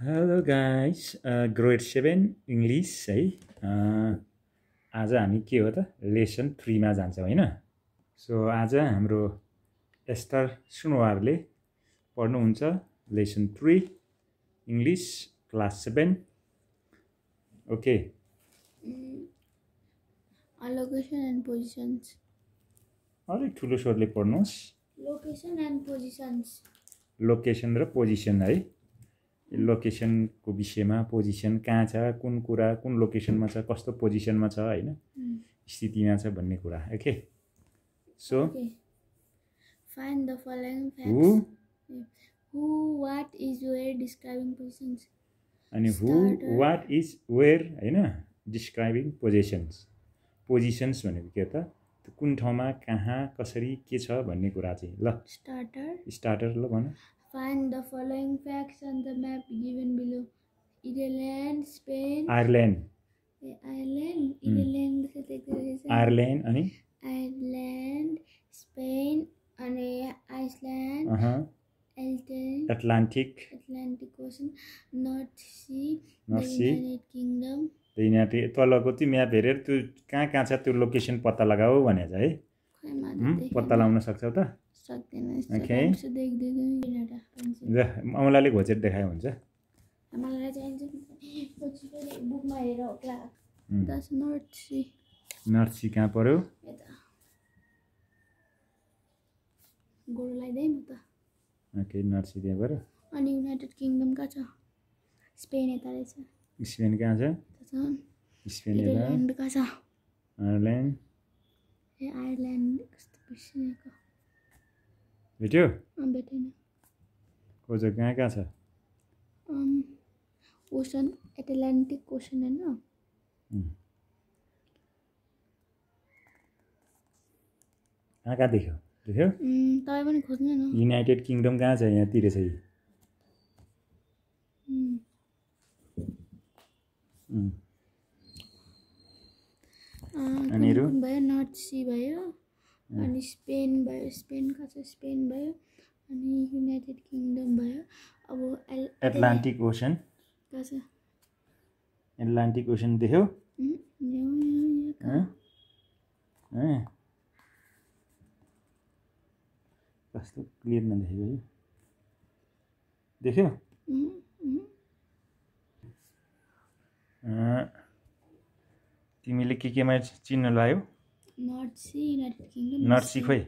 Hello guys grade seven English है। अ, आज हामी के हो त? लेसन थ्रीमा जान्छौँ होइन? सो आज हाम्रो एस्टर सुनवारले पढ्नुहुन्छ lesson three English class seven okay Allocation and positions. अलिक ठुलो स्वरले पढ्नुहोस्। Location and positions. लोकेसन र पोजिसन है। लोकेसनको विषयमा पोजिसन कहाँ छ कुन कुरा कुन लोकेसनमा छ कस्तो पोजिसनमा छ होइन. स्थितिमा छ भन्ने कुरा okay so the following facts. Who what, is, where, describing positions. अनि हु. वाट इज वेयर होइन डिस्क्राइबिङ पोजिसन्स पोजिसन्स भनेको के त कुन ठाउँमा कहाँ कसरी के छ भन्ने कुरा चाहिँ ल Starter. स्टार्टर ल भन Find the following facts on the map given below. Ireland, Spain, eh, Ireland, Ireland। Ireland अनि Ireland, Spain, अनि Iceland, अह, Elton, Atlantic Atlantic Ocean, North Sea, North Sea. United Kingdom, त्यो यिनीहरू तलको त्यो म्याप हेरेर त्यो कहाँ कहाँ छ त्यो लोकेसन पत्ता लगाऊ भनेको छ है। पत्ता लगाउन सक्छौ त सक्दैन औँलाले घोचेर देखायो हुन्छ मलाई चाहिन्छ पछि फेरि बुकमा हेरेर होला उम्. दस नर्थ सी नर्थ सी कहाँ पऱ्यो यता। गोरो लगाइदिएँ म त। ओके नर्थ सी त्यहाँ पऱ्यो अनि युनाइटेड किङडम कहाँ छ? स्पेन यता रहेछ। स्पेन कहाँ छ? स्पेन कहाँ छ? आयरल्यान्ड ए आयरल्यान्ड कस्तो बिर्सिएको? भेट्यो भेटेन कोच कहाँ कहाँ छ ओसन एटलान्टिक ओसन होइन. कहाँ कहाँ देख्यो देख्यो तपाईँ पनि खोज्नु न? युनाइटेड किङडम कहाँ छ यहाँतिर छ यी उम्, उम्. अँ, अनि अरू? कुन कुन भयो नर्थ सी भयो अनि स्पेन भयो स्पेन कहाँ छ स्पेन भयो अनि युनाइटेड किङडम भयो। अब एल एटलान्टिक ओसन। कहाँ छ एटलान्टिक ओसन देख्यो? कस्तो क्लियर नदेखेको यो? देख्यो? तिमीले के केमा चिन्ह लायो? North Sea United Kingdom North Sea. खोइ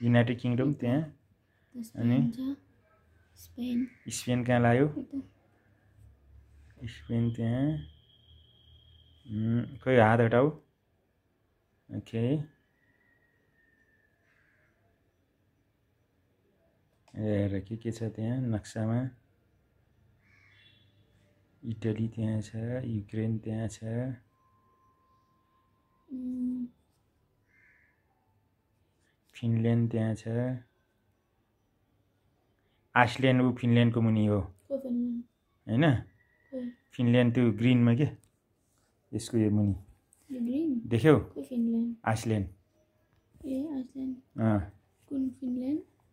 युनाइटेड किङडम त्यहाँ। अनि? स्पेन कहाँ लायो स्पेन त्यहाँ। खोइ हात हटाऊ। ओके। हेर के के छ त्यहाँ? नक्सामा। इटली त्यहाँ छ युक्रेन त्यहाँ छ। फिनल्यान्ड त्यहाँ छ। आइसल्यान्ड ऊ फिनल्यान्डको मुनि हो। होइन? फिनल्यान्ड त्यो ग्रिनमा के? यसको यो मुनि। देख्यौ? आइसल्यान्ड।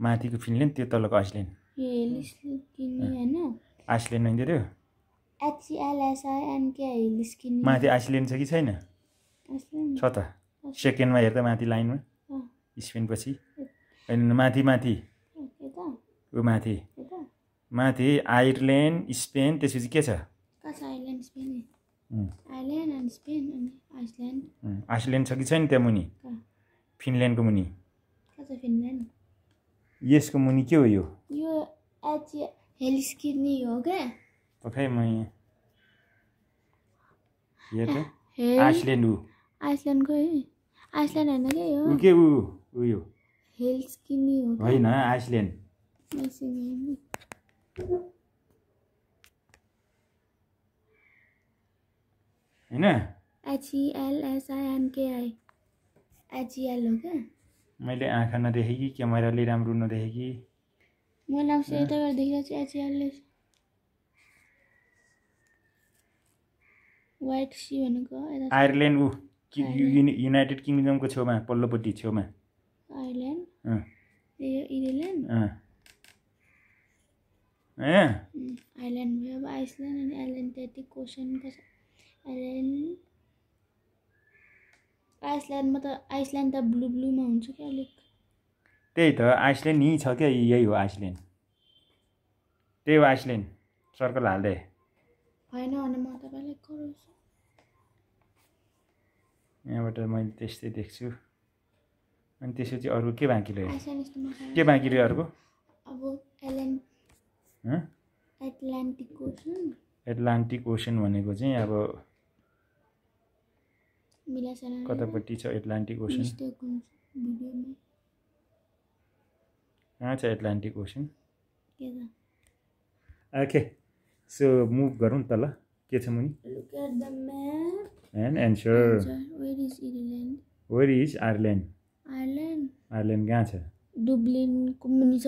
माथिको फिनल्यान्ड त्यो तलको आइसल्यान्ड। आइसल्यान्ड होइन त्यो। किन्ने माथि आइसल्यान्ड छ कि छैन? छ त। सेकेन्डमा हेर्दा माथि लाइनमा। अँ, स्पेन पछि होइन माथि माथि। ऊ माथि। माथि आयरल्यान्ड स्पेन त्यसपछि के छ? आइसल्यान्ड। छ कि छैन त्यहाँ मुनि? फिनल्यान्डको मुनि। यसको मुनि के हो यो? म यहाँ आइसल्यान्ड ऊ आइसल्यान्डको है। आइसल्यान्ड होइन क्या ऊ यो के ऊ उयो हेल्स किन्ने हो होइन आइसल्यान्ड। होइन? एचइएलएसआइएनकेआई एचइएल हो क्या? मैले आँखा नदेखेँ कि क्यामेराले राम्रो नदेखेँ कि? म नाउँछु यताबाट देखिरहेको छु एचइएलएस वाइट सी भनेको आयरल्यान्ड ऊ। कि- युनाइटेड किङडमको छेउमा पल्लोपट्टि छेउमा। आइल्यान्ड आइल्यान्ड भयो। अब आइसल्यान्ड अनि एटलान्टिक ओसनको छ आइल्यान्ड आइसल्यान्डमा त आइसल्यान्ड त ब्लु ब्लुमा हुन्छ क्या अलिक। त्यही त आइसल्यान्ड यहीँ छ क्या यही हो आइसल्यान्ड। त्यही हो आइसल्यान्ड सर्कल हाल्दै। होइन भने म तपाईँलाई गराउँछु यहाँबाट मैले त्यस्तै देख्छु। अनि त्यसपछि अरू के बाँकी रह्यो के बाँकी रह्यो अर्को? अब? Atlantic ocean. एटलान्टिक ओसन भनेको चाहिँ अब कतापट्टि छ एटलान्टिक ओसन? कहाँ छ Atlantic ocean? Okay so move गरौँ त ल। के छ मुनि? And answer Ireland where is Ireland Ireland Ireland कहाँ छ? मुनि छ।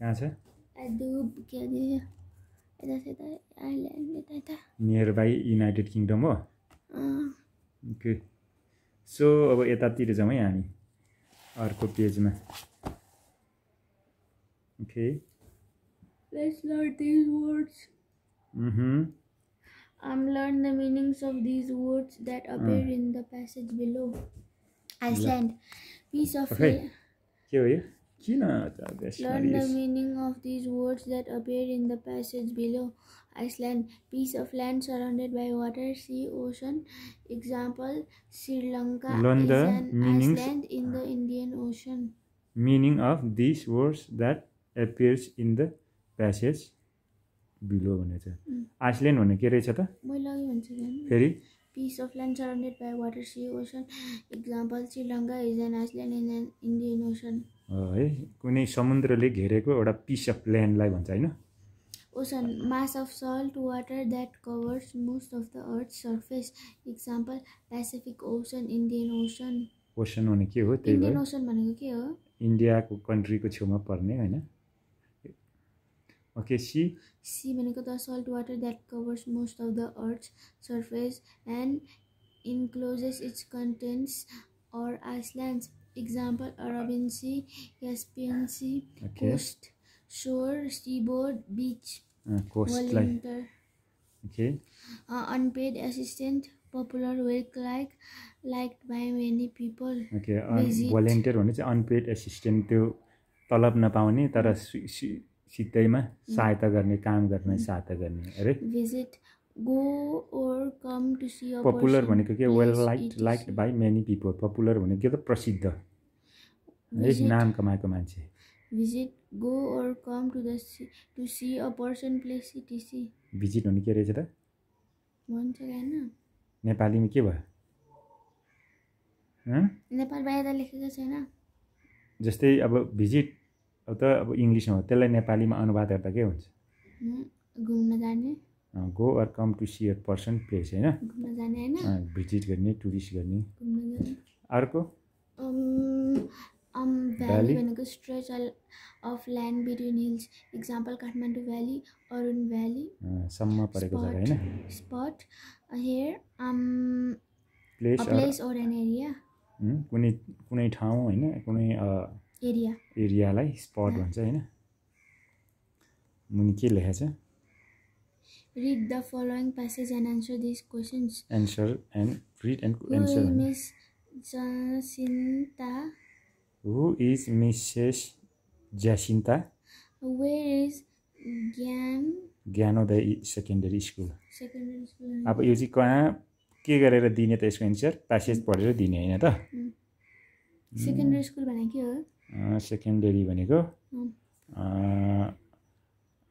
कहाँ छ? डुब के अरे यता यता आयरल्यान्ड यता यता। नियर बाई युनाइटेड किङडम हो? ओके सो अब यतातिर जाउँ है हामी अर्को पेजमा। Okay let's learn these words. Mhm um, learn the meanings of these words that hmm. appear mm. in the passage below. Iceland. Piece of okay. Learn the meaning of these words that appear in the passage below. Iceland, piece of land surrounded by water, sea, ocean. Example, Sri Lanka Learn the is an meanings, island in the Indian Ocean. Meaning of these words that appears in the passage below भनेको छ। Island भन्ने के रहेछ त? फेरि? Piece of land surrounded by water sea ocean example Sri Lanka is an island is an Indian Ocean है कुनै समुद्रले घेरेको एउटा पिस अफ ल्यान्डलाई भन्छ होइन? Ocean mass of salt water that covers most of the earth surface example Pacific Ocean Indian Ocean ocean भने के हो? त्यही ओसन भनेको के हो? इन्डियाको कन्ट्रीको छेउमा पर्ने होइन? ओके सी सी भनेको the salt water that covers most of the earth surface and encloses its contents or islands example Arabian Sea Caspian Sea okay coast shore seaboard beach कोस्टलाई volunteer okay unpaid assistant popular work like like by many people okay Visit. Volunteer भने चाहिँ unpaid assistant त्यो तलब नपाउने तर सि- सि- सित्तैमा सहायता गर्ने काम गर्ने सहायता गर्ने अरे? पपुलर भनेको के? Well like. Like by many people popular भनेको के त प्रसिद्ध। है. नाम कमाएको मान्छे। Visit go or come to the see, to see a person place etc visit भने के रहेछ त? भन्छ होइन? नेपालीमा के भयो? हँ? नेपालमा यता लेखेको छैन। जस्तै अब भिजिट अब त अब इङ्ग्लिसमा हो त्यसलाई नेपालीमा अनुवाद गर्दा के हुन्छ? घुम्न जाने। Go or come to see a person place होइन? घुम्न जाने होइन? भिजिट गर्ने टुरिस्ट गर्ने। अर्को? भ्याली? भनेको stretch of land between hills example Kathmandu valley Arun valley सम्म परेको जग्गा होइन? Spot here place place or an area कुनै कुनै ठाउँ होइन? कुनै area एरियालाई स्पट भन्छ होइन मुनि के लेखेको छ read the following passage and answer these questions answer and read and answer miss jacinta who is Mrs Jacinta where is gyan Gyanodaya secondary school secondary school अब यो चाहिँ कहाँ के गरेर दिने त यसको एन्सर प्यासेज पढेर दिने होइन त secondary school भनेको के हो सेकेन्डरी भनेको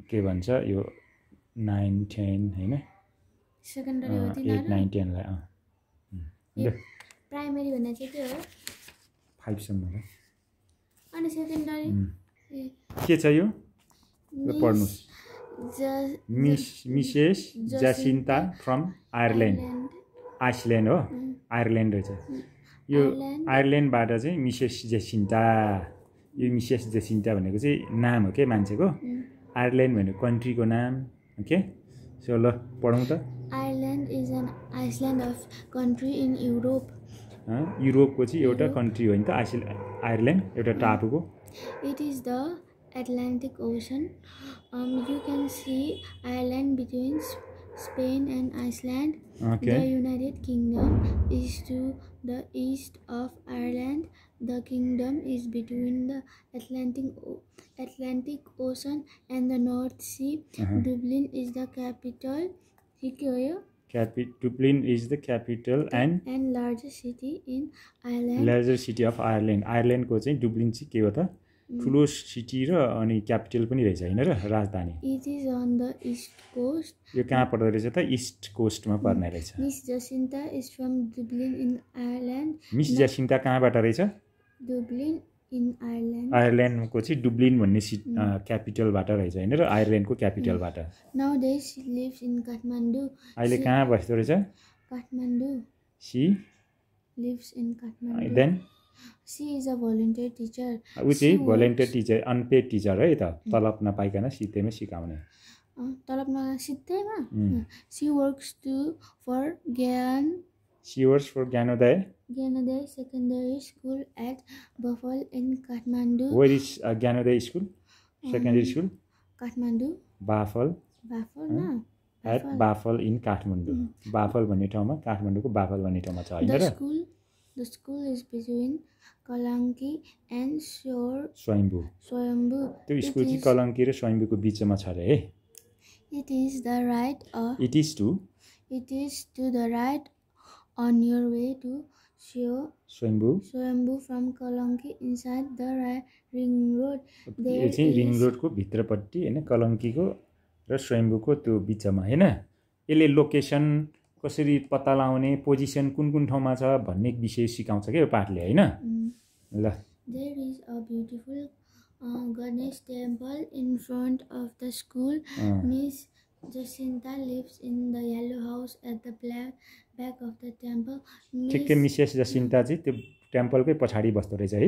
के भन्छ यो नाइन टेन होइन? एट नाइन टेनलाई प्राइमेरी भन्ने चाहिँ के हो? फाइभसम्म अनि सेकेन्डरी के छ यो? पढ्नुहोस्। Miss Mrs Jacinta from Ireland. Iceland हो। आयरल्यान्ड रहेछ। यो. आयरल्यान्डबाट चाहिँ मिसेस जेसिन्ता यो मिसेस जेसिन्ता भनेको चाहिँ नाम हो क्या मान्छेको. आयरल्यान्ड भनेको कन्ट्रीको नाम ओके सो ल पढौँ त Ireland is an island of country in Europe. अँ, युरोपको चाहिँ एउटा कन्ट्री हो नि त आइसल आयरल्यान्ड एउटा टापुको the Atlantic Ocean. Um, you can see Ireland between S- Spain and Iceland. The Okay. United Kingdom is to the east of Ireland. The kingdom is between the Atlantic O- Atlantic Ocean and the North Sea. Uh-huh. Dublin is the capital. ठीक है यो? Capi- Dublin is the capital and and largest city in Ireland. Larger city of Ireland आयरल्यान्डको चाहिँ Dublin चाहिँ के हो त ठुलो city र अनि क्यापिटल पनि रहेछ होइन र राजधानी It is on the east coast. यो कहाँ पर्दो रहेछ त इस्ट कोस्टमा पर्ने रहेछ Miss Jacinta is from Dublin in Ireland. Miss Jacinta कहाँबाट रहेछ Dublin in Ireland. आयरल्यान्डको चाहिँ डुब्लिन भन्ने सिट क्यापिटलबाट रहेछ होइन र आयरल्यान्डको क्यापिटलबाट Nowadays she lives in Kathmandu. अहिले She- कहाँ बस्दो रहेछ Kathmandu she lives in Kathmandu. Then She is a volunteer teacher. ऊ चाहिँ भोलिन्टियर टिचर अनपेड टिचर है त तलब नपाइकन सित्तैमा सिकाउने। अँ, तलबमा सिधैमा उम्. She works to for Gyan Sèvres for Gyanodaya Gyanodaya secondary school at Bafal in Kathmandu where is Gyanodaya school secondary school Kathmandu Bafal Bafal न at baffle in Kathmandu baffle भन्ने ठाउँमा काठमाडौँको बाफल भन्ने ठाउँमा छ होइन र? The school is between Kalanki and sure Swayambhu Swayambhu त्यो स्कुल चाहिँ is- कलङ्की र स्वयम्भूको बिचमा छ अरे है? It is the right it is to it is to the right on your way to स्यो Swayambhu Swayambhu from Kalanki inside the ring road यो चाहिँ ring is- रोडको भित्रपट्टि होइन कलङ्कीको र स्वयम्भूको त्यो बिचमा होइन? यसले लोकेसन कसरी पत्ता लगाउने पोजिसन कुन कुन ठाउँमा छ भन्ने विषय सिकाउँछ क्या पार्टले होइन? Ganesh temple in front of the school Miss Jacinta lives in the yellow house at the black ठिकै मिसेस जसिन्ता चाहिँ त्यो टेम्पलकै पछाडि बस्दो रहेछ है?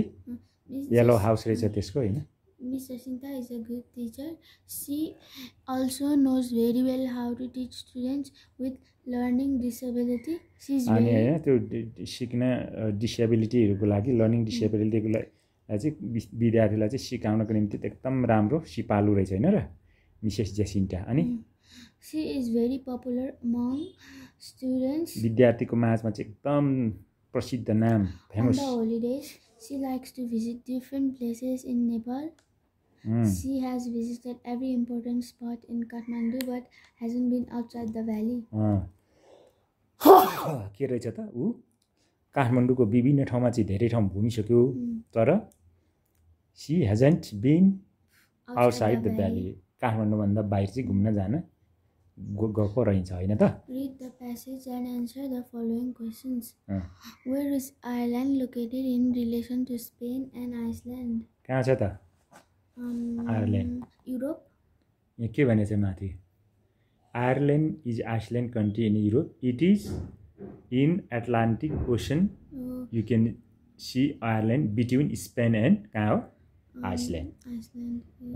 यल्लो हाउस रहेछ त्यसको होइन? Miss Jacinta is a good teacher. She also knows very well how to teach students with learning disability. She is अनि होइन त्यो सिक्न डिसेबिलिटीहरूको लागि लर्निङ डिसेबिलिटीको लागि चाहिँ विद्यार्थीलाई चाहिँ सिकाउनको निम्ति एकदम राम्रो सिपालु रहेछ होइन र मिसेस जेसिन्टा अनि she is very popular among students. विद्यार्थीको माझमा चाहिँ एकदम प्रसिद्ध नाम On famous the holidays, she likes to visit different places in She has visited every important spot in Kathmandu but hasn't been outside the valley. के रहेछ त ऊ काठमाडौँको विभिन्न ठाउँमा चाहिँ धेरै ठाउँ घुमिसक्यो तर she hasn't been outside the valley काठमाडौँभन्दा बाहिर चाहिँ घुम्न जान गएको रहन्छ होइन त Read the passage and answer the following questions. अँ, Where is Ireland located in relation to Spain and Iceland? कहाँ छ त Ireland. Europe. यहाँ के भनेछ माथि Ireland is island country in Europe it is in Atlantic Ocean you can see Ireland between Spain and कहाँ हो uh,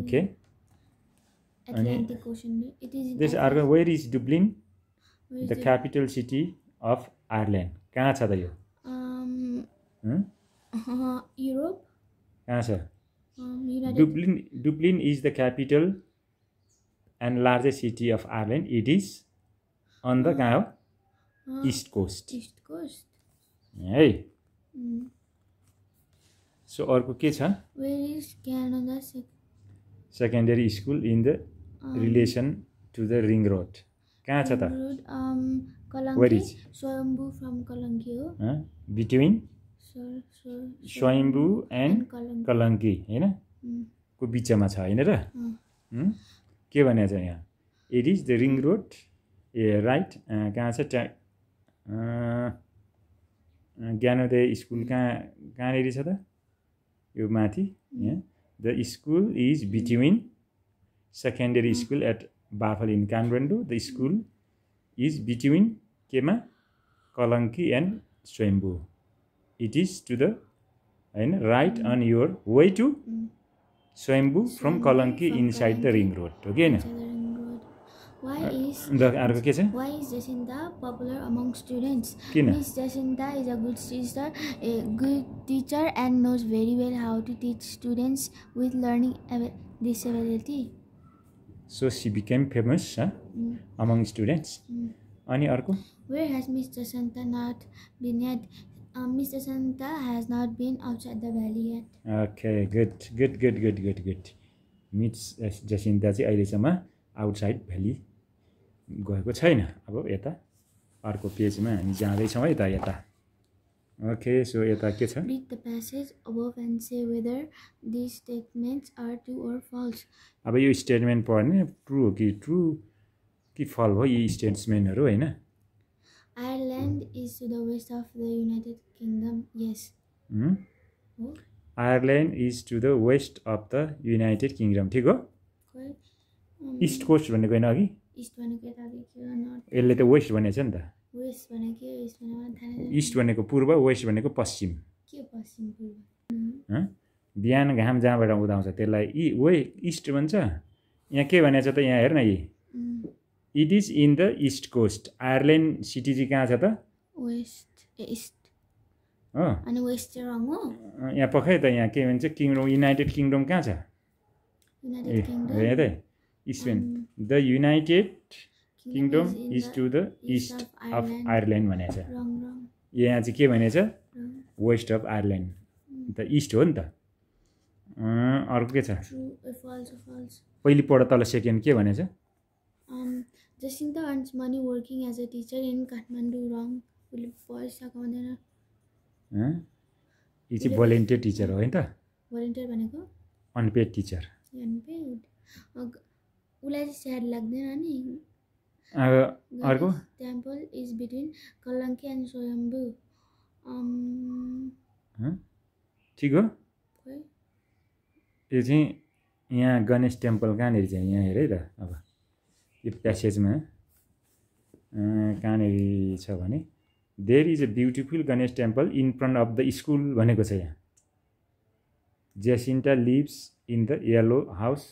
okay Atlantic Ocean. It is in त्यस अर्को where is Dublin the? Capital city of Ireland कहाँ छ त यो Europe. कहाँ छ Dublin Dublin is the capital and largest city of Ireland it is on the कहाँ हो इस्ट कोस्ट East Coast. है Mm. सो अर्को के छ Where is Canada? Sec- secondary school in the um, relation to the ring road कहाँ छ त Road, um, Where Kalanki. is? Swayambhu from Kalanki. हो? Between Swayambhu and. कलङ्की होइन. को बिचमा छ होइन र? के भनेको छ यहाँ? It is the ring road a right कहाँ छ? ट्या ज्ञानोदय स्कुल कहाँ कहाँनिर छ त? यो माथि यहाँ। The school is between secondary school at Bafal in Kathmandu the school is between केमा? Kalanki and Swayambhu it is to the होइन right on your way to Mm. Swayambhu from Kalanki from inside the. Ring road हो कि होइन Inside the ring road. Why is अन्त अर्को के छ why is Jacinta popular among students? किन Miss Jacinta is a good teacher, a good teacher and knows very well how to teach students with learning ab- disability. So she became famous Mm. Among students Mm. अनि अर्को been yet? Um, Miss Jacinta has not been outside the valley yet. Okay good good good good good good Miss Jacinta चाहिँ अहिलेसम्म outside valley गएको छैन। अब यता अर्को पेजमा हामी जाँदैछौँ है त यता। ओके सो यता के छ? Read the passage above and say whether these statements are true or false. अब यो स्टेटमेन्ट पढ्ने ट्रु हो कि ट्रु कि फल हो? यी स्टेट्समेन्टहरू होइन? Ireland is to the west of the United Kingdom. Yes. हुँ? हो Ireland is to the west of the United Kingdom ठिक हो? खोइ um, इस्ट कोस्ट भनेको होइन अघि इस्ट यसले त वेस्ट भनेको छ नि त। इस्ट भनेको। इस्ट पूर्व वेस्ट भनेको पश्चिम। के हो पश्चिम पूर्व? हँ? बिहान घाम जहाँबाट उदाउँछ त्यसलाई इ वे इस्ट भन्छ। यहाँ के भनेको छ त? यहाँ हेर न यी। It is in the east coast Ireland city चाहिँ कहाँ छ त? वेस्ट इस्ट हो अनि वेस्ट हो। यहाँ पखै त यहाँ के भन्छ? किङडम युनाइटेड किङडम कहाँ छ? ए युनाइटेड किङडम हेर है इस्टमेन the United Kingdom is to the east of. Ireland भनेको छ। यहाँ चाहिँ के भनेको छ रङ वेस्ट अफ आयरल्यान्ड त इस्ट हो नि त। अर्को के छ? पहिले पढ तल सेकेन्ड के भनेको छ Um, Jacinta earns money working as a teacher in Kathmandu. Wrong. उसले पैसा कमाउँदैन हँ? यो चाहिँ भोलिन्टियर टिचर हो होइन त? भलिन्टियर भनेको? अनपेड टिचर अनपेड उसलाई चाहिँ स्याड लाग्दैन नि। अर्को? Temple is between Kalanki and Swayambhu हँ? ठिक हो? यो चाहिँ यहाँ गणेश टेम्पल कहाँनिर छ यहाँ हेर है त अब। यो प्यासेजमा कहाँनिर छ भने there is a beautiful Ganesh temple in front of the school भनेको छ यहाँ. Jacinta lives in the yellow house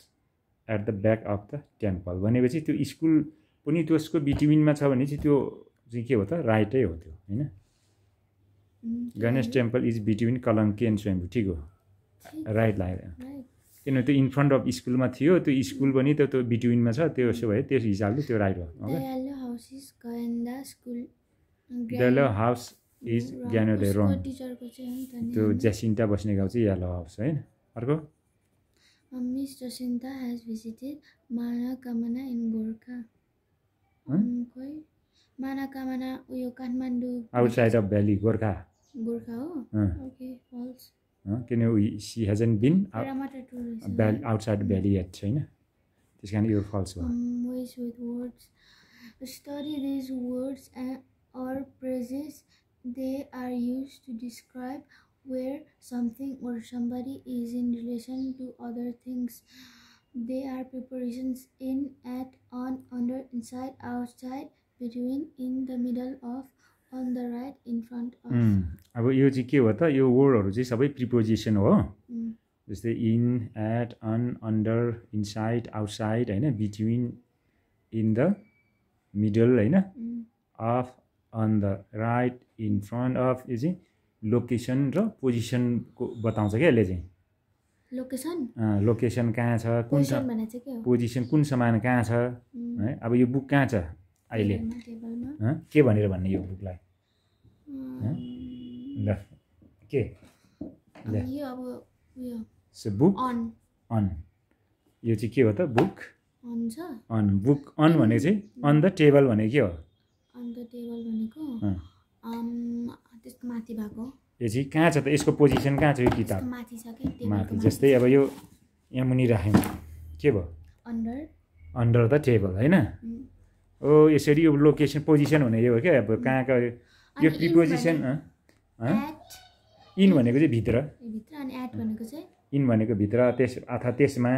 at the back of the temple भनेपछि त्यो स्कुल पनि त्यसको बिट्विनमा छ भने चाहिँ त्यो चाहिँ के हो त? राइटै हो त्यो होइन? Ganesh? Temple is between Kalanki and Swayambhu ठिक हो? राइट लाग्यो. किनभने त्यो इन फ्रन्ट अफ स्कुलमा थियो त्यो स्कुल पनि त त्यो बिट्विनमा छ त्यो उसो भए त्यस हिसाबले त्यो राइट हो. येलो हाउस इज ज्ञानोदय रङ टिचरको चाहिँ हो नि त नि। त्यो? ज्यासिन्टा बस्ने गाउँ चाहिँ येलो हाउस होइन? अर्को? Has visited Manakamana in Gorkha. Huh? Um, खोइ Manakamana उयो Kathmandu outside of valley Gorkha Gorkha हो okay false किन she hasn't been रामाटा tourist valley outside valley at छैन त्यस कारण यो फल्स भयो um, ways with words. Study these words and or phrases. They are used to describe where something or somebody is in relation to other things. They are preparations in, at, on, under, inside, outside, between, in the middle of, right, in front of. उम्, अब यो चाहिँ के हो त यो वर्डहरू चाहिँ सबै प्रिपोजिसन हो Mm. जस्तै in at on under inside outside होइन बिट्विन इन द मिडल होइन. Of on the right in front of यो चाहिँ लोकेसन र पोजिसनको बताउँछ क्या यसले चाहिँ? अँ, लोकेसन कहाँ छ कुन? पोजिसन कुन सामान कहाँ छ Mm. है अब यो बुक कहाँ छ अहिले? के भनेर भन्ने यो बुकलाई? ल के? Book on. यो चाहिँ के हो त? Book on book on. भनेको चाहिँ अन द टेबल भनेको के हो? त्यसको माथि भएको। यो चाहिँ कहाँ छ त? यसको पोजिसन कहाँ छ यो किताब? माथि छ कि माथि जस्तै अब यो यहाँ मुनि राख्यौँ। के भयो? अन्डर अन्डर द टेबल होइन? ओ यसरी यो लोकेसन पोजिसन हुने यो हो क्या? अब कहाँको यो अनि इन प्रिपोजिसन इन भनेको चाहिँ भित्र। यो इन भनेको भित्र त्यस अथवा त्यसमा?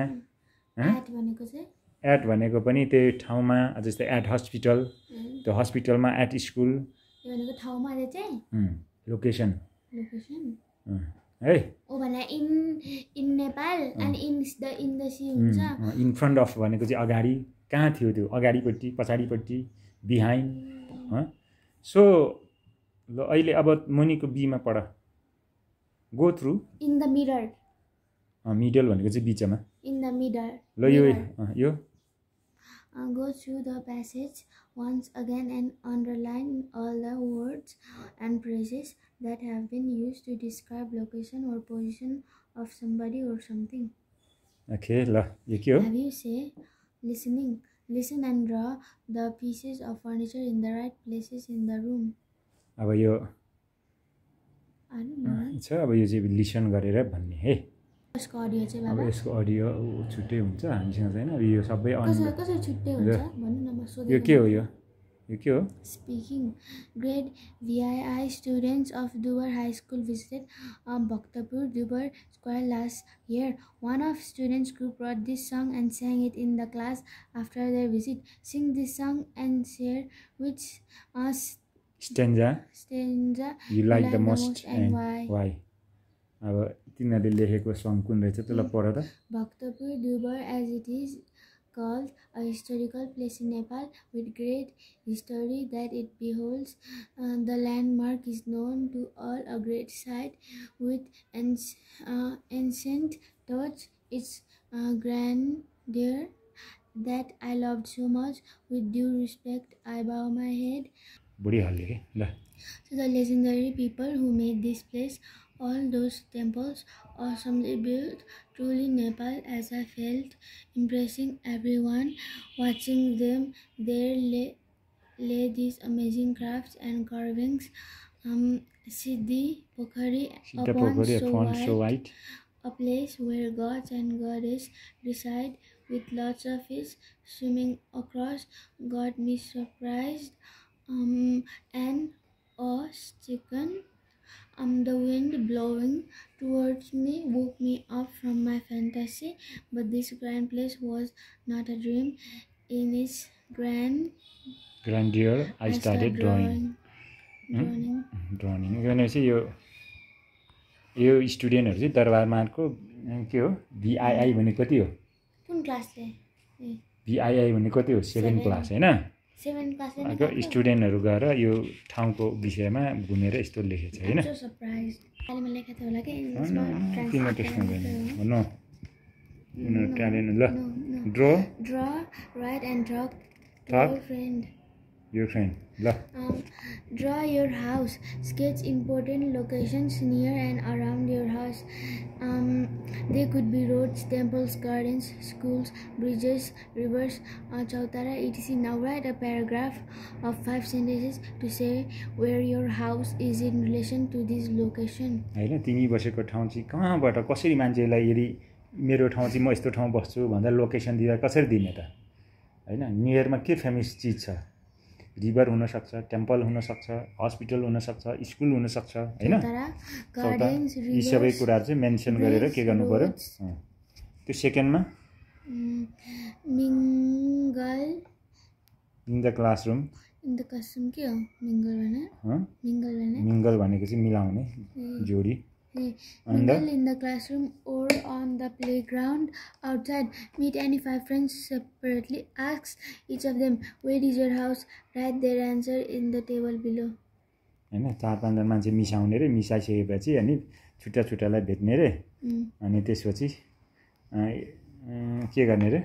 एट भनेको पनि त्यही ठाउँमा जस्तै एट हस्पिटल उम्, त्यो हस्पिटलमा एट स्कुल यो यो लोकेसन है? इन फ्रन्ट अफ भनेको चाहिँ अगाडि। कहाँ थियो त्यो अगाडिपट्टि पछाडिपट्टि बिहाइन्ड सो ल अहिले अब मुनिको बीमा पढ go through in the mirror middle भनेको चाहिँ बिचमा in the middle. ल यो यो Uh, go through the passage once again and underline all the words and phrases that have been used to describe location or position of somebody or something. Okay ल यो के हो Have you say listening? Listen and draw the pieces of furniture in the right places in the room. अब यो छ अब यो चाहिँ लिसन गरेर भन्ने है यसको अडियो चाहिँ अब यसको अडियो छुट्टै हुन्छ हामीसँग छैन यो सबै कसरी छुट्टै। हुन्छ भन्नु न म यो सोधेको के हो यो speaking grade V I I student of दुबर high school भक्तपुरुबर square last here one of student group this song and sang it in the class आफूले सङ्ग कुन रहेछ त्यसलाई पढाउँदा भक्तपुरज called a historical place in Nepal with great history that it beholds. Uh, the landmark is known to all a great site with an, uh, ancient thoughts, its uh, grandeur that I loved so much. With due respect, I bow my head. So the legendary people who made this place all those temples awesomely built, truly Nepal as I felt, impressing everyone. Watching them, there lay, lay these amazing crafts and carvings. Um, Siddhi Pokhari Siddha upon, Pokhari so, upon so white, a place where gods and goddesses reside with lots of fish swimming across got me surprised um, and a chicken. Um, the wind blowing towards me woke me up from my fantasy, but this grand place was not a dream. In its grand, ग्रान्डियर I I started started drawing drawing. drawing. Drawing भनेपछि यो यो स्टुडेन्टहरू चाहिँ दरबारमाको के हो भिआइआई भने कति हो कुन क्लासले भिआइआई भने कति हो सेभेन. क्लास होइन सेभेन गएको? स्टुडेन्टहरू गएर यो ठाउँको विषयमा घुमेर यस्तो लेखेको छ होइन I'm so surprised. अहिले मैले लेखेको थियो होला कि अँ, इङ्ग्लिसमा अँ, तिम्रो त्यसमा translate गएन गरेर नो उनीहरू ट्यालेन्ट ल. ड्र talk to Talk. your friend. यो friend draw your house. Sketch important locations near and around your house. Um, they could be roads, temples, gardens, schools, bridges, rivers, uh, chautara, etc. Now write a paragraph of five sentences to say where your house is in relation to this location. होइन तिमी बसेको ठाउँ चाहिँ कहाँबाट कसरी मान्छेलाई यदि मेरो ठाउँ चाहिँ म यस्तो ठाउँ बस्छु भन्दा लोकेसन दिँदा कसरी दिने त होइन नियरमा के फेमस चिज छ रिभर हुनसक्छ टेम्पल हुनसक्छ हस्पिटल हुनसक्छ स्कुल हुनसक्छ होइन? यी सबै कुराहरू चाहिँ मेन्सन गरेर के गर्नु पऱ्यो। त्यो सेकेन्डमा? mingle in the classroom. in the custom के हो? मिङ्गल भनेको चाहिँ मिलाउने जोडी। Mingle in the classroom or on the playground outside meet any five friends separately ask each of them where is your house write their answer in the table below होइन चार पाँचजना मान्छे मिसाउने रे मिसाइसकेपछि अनि छुट्टा छुट्टालाई भेट्ने रे mm. अनि त्यसपछि के गर्ने रे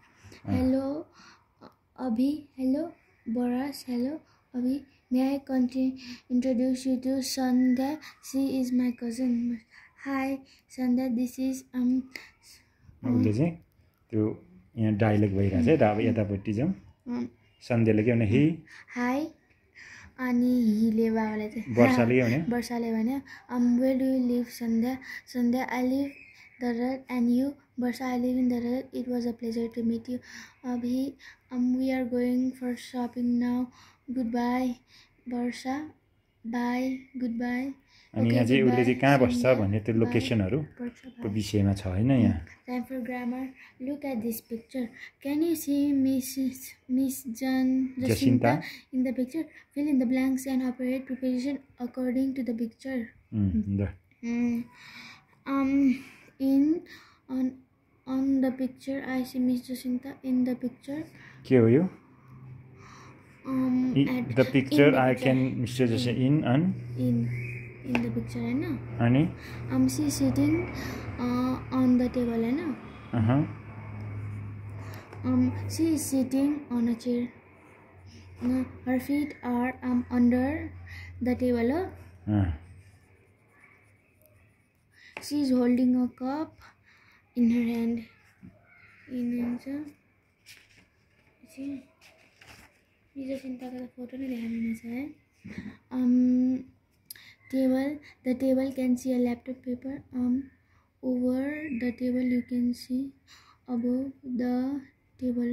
हेलो अभी hello Barsha hello Abhi may I कन्टिन introduce you to Sandhya she is my cousin hi Sandhya this is um उसले चाहिँ त्यो यहाँ डाइलग भइरहेछ है त अब यतापट्टि जाउँ सन्ध्याले के भने हि हाई अनि हिले बाबालाई चाहिँ। वर्षाले भन्यो वर्षाले भने अम well you live Sandhya Sandhya I live the red and you Barsha I live in Darat it was a pleasure to meet you अभि um, we are going for shopping now goodbye Barsha bye goodbye अनि यहाँ चाहिँ उसले चाहिँ कहाँ बस्छ. भन्ने त्यो. लोकेसनहरूको. विषयमा छ होइन यहाँ Time for grammar. Look at this picture. Can you see Mrs. Miss Jan Jacinta, Jacinta. in the picture? Fill in the blanks and operate preposition according to the picture. उम्, Mm. Um, on the picture, I see Miss Jacinta in the picture. के हो यो Um, the picture the I picture. Can mister जस्तो in on in in the picture, है ना? अनि Um, she sitting uh, on the table, है ना? अहँ, Um, she is sitting on a chair. Uh, her feet are um under the table. uh. She is holding a cup in her hand. In answer. See, निज चिन्ताको त photo नै देखाइदिनु छ है um, table the table can see a laptop paper um, over the table you can see above the table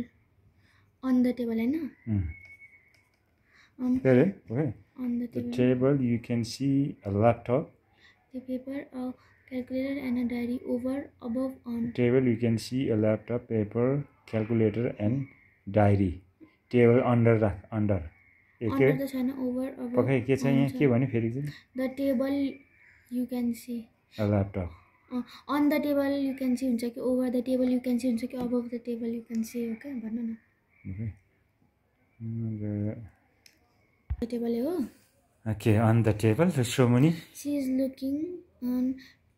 on the table होइन उम्, um, के अरे okay on the the table table you can see a laptop the paper a calculator and a diary over above on table you can see a laptop paper calculator and diary table under राख under a के under पक्कै के छ यहाँ। के भन्यो फेरि चाहिँ the table you can see a laptop uh, on the table you can see हुन्छ कि over the table you can see हुन्छ कि above the table you can see हो क्या भन्नु न the table हो okay on the table so मुनि she is looking on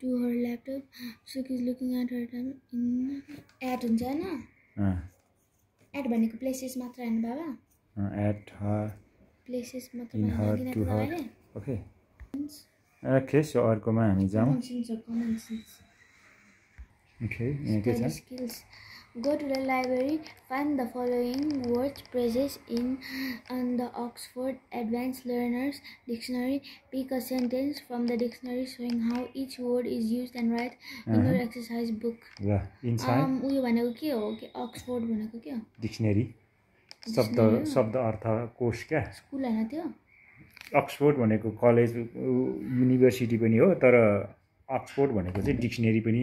to her laptop. She is looking at her in at हुन्छ होइन? एट भनेको प्लेसेस मात्र होइन बाबा। एट हर प्लेसेस मात्र in her to her okay okay so अर्कोमा हामी जाउँ। ओके यहाँ के छ? skills. Go to the library, find the following words, phrases in on the Oxford Advanced Learners Dictionary. Pick a sentence from the dictionary showing how each word is used and write in your exercise book. ल inside Um, उयो भनेको के हो कि Oxford भनेको के हो dictionary शब्द Dictionary? शब्द अर्थ कोष क्या स्कुल होइन त्यो अक्सफोर्ड भनेको कलेज युनिभर्सिटी पनि हो तर अक्सफोर्ड भनेको चाहिँ डिक्सनेरी पनि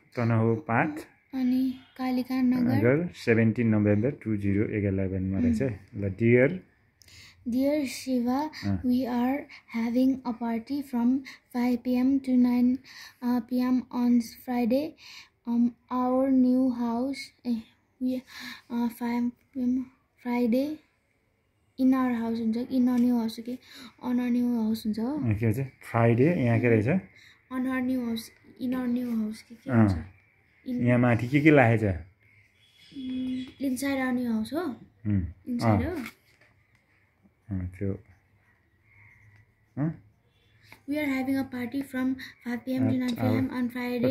तनहु पाँच अनि Kalika Nagar seventeen November two zero इलेभेनमा रहेछ ल dear Dear Shiva, Uh. we are having a party from 5 p.m. to 9 uh, p.m. on Friday. Um, our new house, eh, we uh, 5 p.m. Friday in our house हुन्छ in our new house के on our new house हुन्छ हो के भन्छ Friday यहाँ के रहेछ on our new house यहाँ माथि के के लागेछ इन्साइड आउने हाउस हो त्यो we are having a party from five PM to nine PM on Friday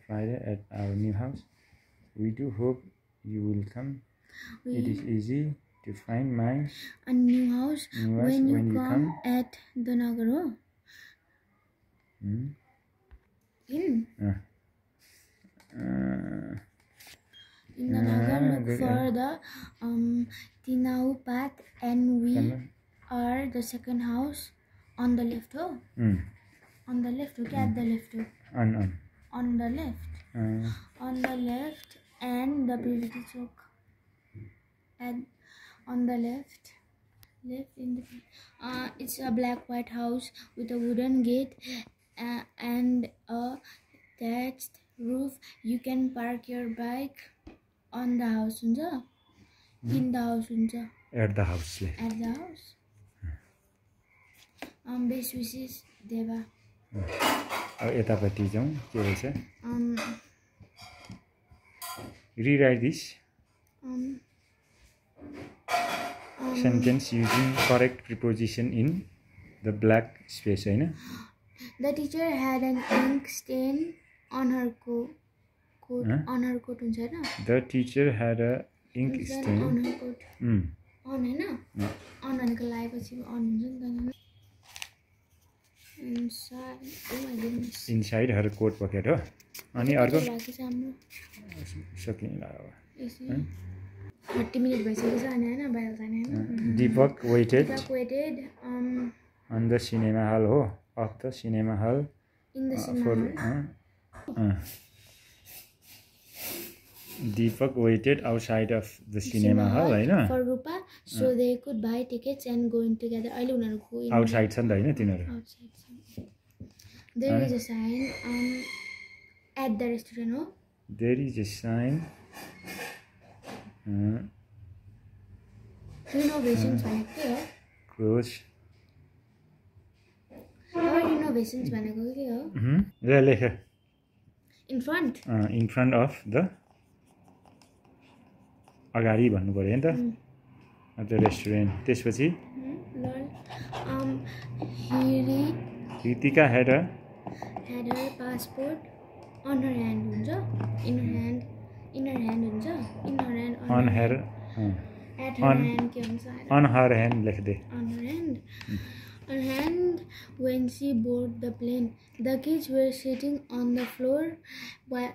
Friday at our new house we do hope you will come it is easy to find my a new house, new house when, when you, come, you come at Donagaro. Hmm? In. Uh. Uh. In ah, look for the um, Tinau path and we are the second house on the left, oh? Mm. On the left, okay, mm. at hmm. the left. Oh. On, on. On the left. Uh. On the left and the beauty choke. And on the left, left in the uh, it's a black white house with a wooden gate uh, and a thatched roof. You can park your bike on the house, हुन्छ in the house, हुन्छ at the हाउसले at the house. Um, best wishes, Deva. अब यतापट्टि जाउँ के रहेछ Um, rewrite this um, sentence using correct preposition in the black space होइन had an ink stain on her co- coat. Huh? On her coat हुन्छ होइन the teacher had a ink stain on her coat. On होइन on भनेको लगाएपछि on हुन्छ नि त. Inside her coat pocket हो अनि अर्को सकिन्छ थर्टी मिनट भइसकेको छ अनि होइन बाहिर जाने होइन। Deepak waited waited on the cinema hall हो। Of the cinema hall in the cinema Deepak waited outside of the cinema hall होइन? For Rupa so they could buy tickets and going together अहिले उनीहरू go outside छ नि त होइन तिनीहरू? There is a. Sign at the restaurant हो। There is a sign renovations भनेको के हो क्लोज अब रिनोभेसन्स भनेको के हो ल लेख in front in front of the अगाडि भन्नु पऱ्यो नि त द रेस्टुरेन्ट त्यसपछि लल हिरी Ritika had a had her passport on her hand हुन्छ in her hand in her hand हुन्छ in her hand on, on her hair at her on- hand के हुन्छ अन हर ह्यान्ड लेख्दै on her hand on her hand when she boarded the plane the kids were sitting on the floor while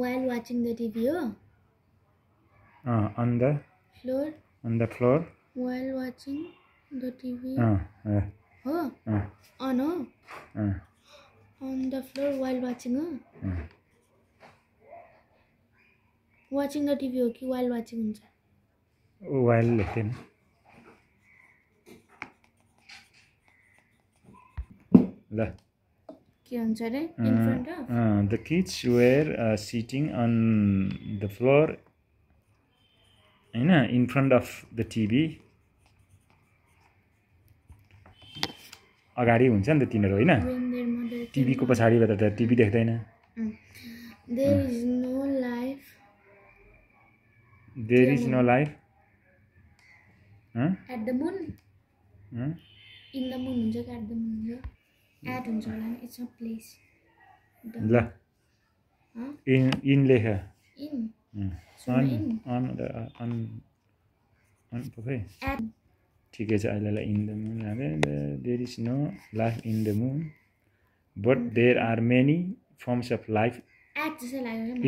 while watching the TV हो on the floor on the floor while watching the TV अँ हो अँ on हो अँ on the floor while watching हो watching the TV हो कि while watching हुन्छ? वाइल लेख्दैन ल। के हुन्छ अरे in front of the kids were sitting on the floor होइन in front of the TV अगाडि हुन्छ नि त तिनीहरू होइन? टिभीको पछाडिबाट त टिभी देख्दैन there is no life there is no life at the moon. In the moon हुन्छ कि at the moon हुन्छ होला नि इट्स अ प्लेस ल इन इन लेख in on in. On on on पक्कै ठिकै छ अहिलेलाई in the moon there is no life in the moon but there are many forms of life.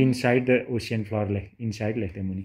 Inside the ocean floor लेख inside लेख्दै मुनि